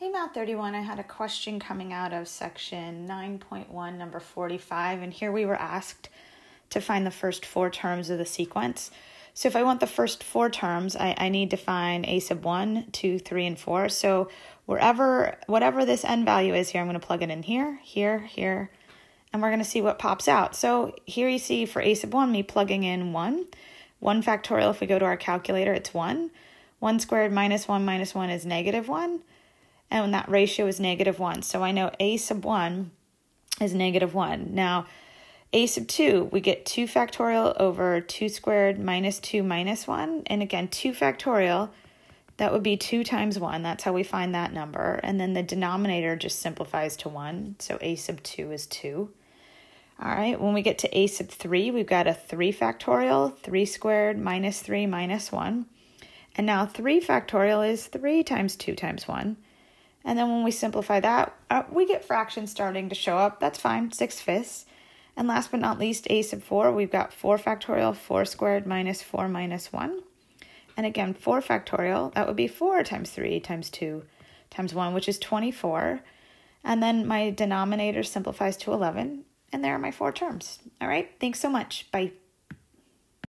Hey, Math 31, I had a question coming out of section 9.1, number 45, and here we were asked to find the first four terms of the sequence. So if I want the first four terms, I, I need to find a sub 1, 2, 3, and 4. So wherever, whatever this n value is here, I'm going to plug it in here, here, here, and we're going to see what pops out. So here you see for a sub 1, me plugging in 1. 1 factorial, if we go to our calculator, it's 1. 1 squared minus 1 minus 1 is negative 1 and that ratio is negative 1. So I know a sub 1 is negative 1. Now, a sub 2, we get 2 factorial over 2 squared minus 2 minus 1. And again, 2 factorial, that would be 2 times 1. That's how we find that number. And then the denominator just simplifies to 1. So a sub 2 is 2. All right, when we get to a sub 3, we've got a 3 factorial, 3 squared minus 3 minus 1. And now 3 factorial is 3 times 2 times 1. And then when we simplify that, uh, we get fractions starting to show up. That's fine, 6 fifths. And last but not least, a sub 4, we've got 4 factorial, 4 squared minus 4 minus 1. And again, 4 factorial, that would be 4 times 3 times 2 times 1, which is 24. And then my denominator simplifies to 11. And there are my four terms. All right, thanks so much. Bye.